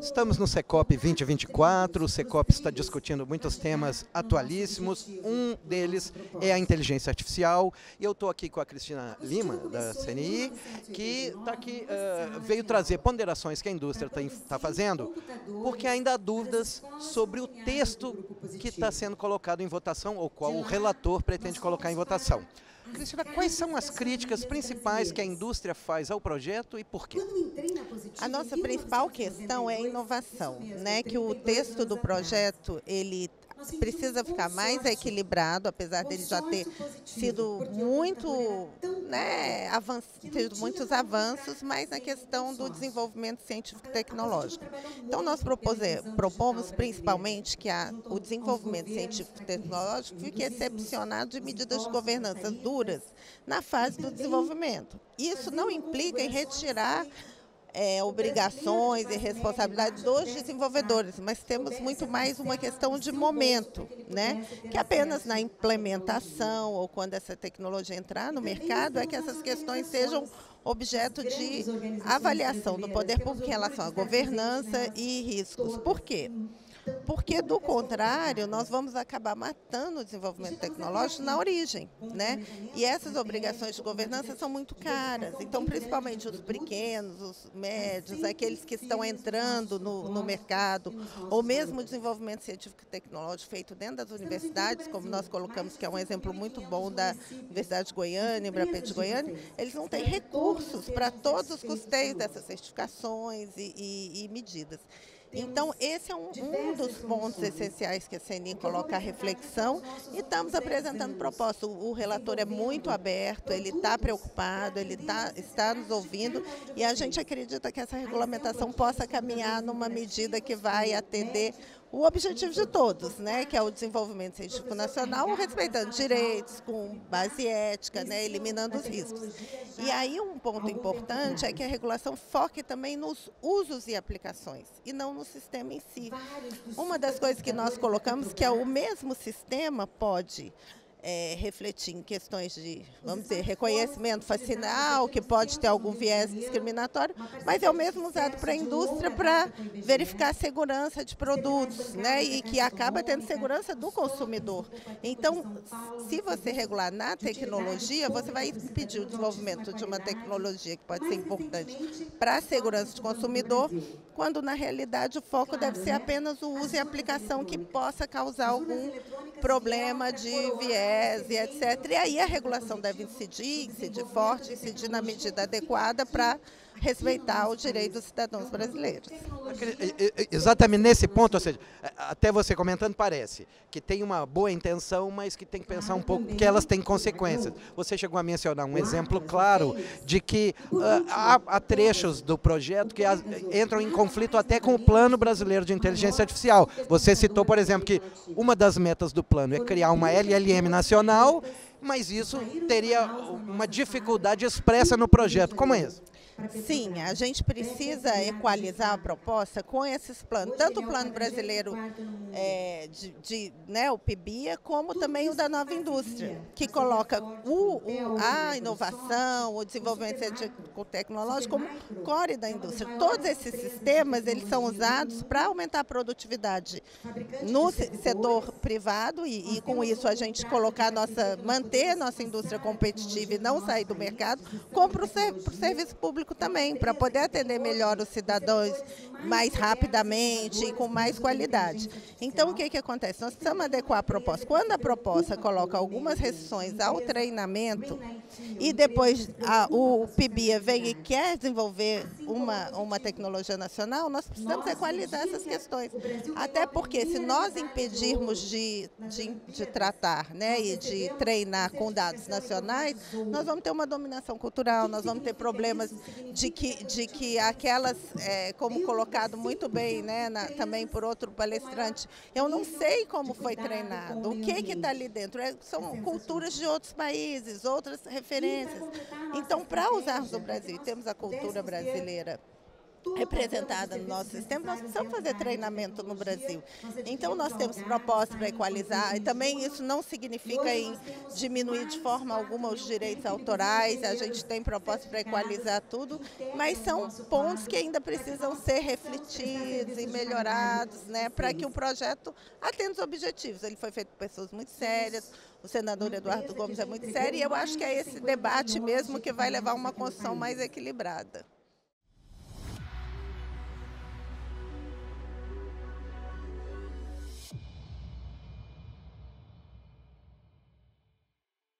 Estamos no Secop 2024. O Secop está discutindo muitos temas atualíssimos. Um deles é a inteligência artificial. E eu estou aqui com a Cristina Lima, da CNI, que tá aqui, uh, veio trazer ponderações que a indústria está tá fazendo, porque ainda há dúvidas sobre o texto que está sendo colocado em votação, ou qual o relator pretende colocar em votação. Cristina, quais são as críticas principais que a indústria faz ao projeto e por quê? A nossa principal questão é a inovação, né? Que o texto do projeto ele precisa ficar mais equilibrado, apesar dele já ter sido muito, né, tido muitos avanços, mas na questão do desenvolvimento científico e tecnológico. Então, nós propomos principalmente que a, o desenvolvimento científico e tecnológico fique excepcionado de medidas de governança duras na fase do desenvolvimento. Isso não implica em retirar é, obrigações e responsabilidades dos desenvolvedores, mas temos muito mais uma questão de momento, né? que apenas na implementação ou quando essa tecnologia entrar no mercado é que essas questões sejam objeto de avaliação do poder público em relação à governança e riscos. Por quê? Porque do contrário nós vamos acabar matando o desenvolvimento tecnológico na origem, né? E essas obrigações de governança são muito caras, então principalmente os pequenos, os médios, aqueles que estão entrando no, no mercado, ou mesmo o desenvolvimento científico e tecnológico feito dentro das universidades, como nós colocamos que é um exemplo muito bom da Universidade de Goiânia, Embrapet de Goiânia, eles não têm recursos para todos os custeios dessas certificações e, e, e medidas. Então, esse é um, um dos pontos essenciais que a CNI coloca a reflexão. e estamos apresentando proposta. O, o relator é muito aberto, ele está preocupado, ele tá, está nos ouvindo. e a gente acredita que essa regulamentação possa caminhar numa medida que vai atender o objetivo de todos, né, que é o desenvolvimento científico nacional, respeitando direitos, com base ética, né, eliminando os riscos. E aí um ponto importante é que a regulação foque também nos usos e aplicações, e não no sistema em si. Uma das coisas que nós colocamos que é o mesmo sistema pode é, refletir em questões de, vamos dizer, reconhecimento facinal, que pode ter algum viés discriminatório, mas é o mesmo usado para a indústria para verificar a segurança de produtos, né, e que acaba tendo segurança do consumidor. Então, se você regular na tecnologia, você vai impedir o desenvolvimento de uma tecnologia que pode ser importante para a segurança do consumidor, quando na realidade o foco deve ser apenas o uso e aplicação que possa causar algum problema de viés e etc. E aí a regulação deve incidir, incidir forte, incidir na medida adequada para respeitar o direito dos cidadãos brasileiros. Exatamente nesse ponto, ou seja, até você comentando, parece que tem uma boa intenção, mas que tem que pensar um pouco que elas têm consequências. Você chegou a mencionar um exemplo claro de que uh, há, há, trechos do projeto que entram em conflito até com o Plano Brasileiro de Inteligência Artificial. Você citou, por exemplo, que uma das metas do plano é criar uma LLM nacional, mas isso teria uma dificuldade expressa no projeto. Como é isso? Sim, a gente precisa equalizar a proposta com esses planos, tanto o plano brasileiro é, de, de né, o PIBIA, como também o da nova indústria, que coloca o, o, a inovação, o desenvolvimento científico-tecnológico como core da indústria. Todos esses sistemas eles são usados para aumentar a produtividade no setor privado e, e, com isso a gente colocar nossa, manter nossa indústria competitiva e não sair do mercado, como para o serviço público público também, para poder atender melhor os cidadãos mais rapidamente e com mais qualidade. Então, o que, que acontece? Nós precisamos adequar a proposta. Quando a proposta coloca algumas restrições ao treinamento e depois a, o PIBIA vem e quer desenvolver uma, uma tecnologia nacional, nós precisamos equalizar essas questões. Até porque se nós impedirmos de, de, de tratar né, e de treinar com dados nacionais, nós vamos ter uma dominação cultural, nós vamos ter problemas de que, de que aquelas, é, como colocado muito bem né, na, também por outro palestrante, eu não sei como foi treinado, o que está ali dentro. É, são culturas de outros países, outras referências. Então, para usarmos o Brasil, temos a cultura brasileira representada no nosso sistema, nós precisamos fazer treinamento no Brasil. Então, nós temos propostas para equalizar, e também isso não significa em diminuir de forma alguma os direitos autorais, a gente tem propostas para equalizar tudo, mas são pontos que ainda precisam ser refletidos e melhorados, né, para que o projeto atenda os objetivos. Ele foi feito por pessoas muito sérias, o senador Eduardo Gomes é muito sério, e eu acho que é esse debate mesmo que vai levar a uma construção mais equilibrada.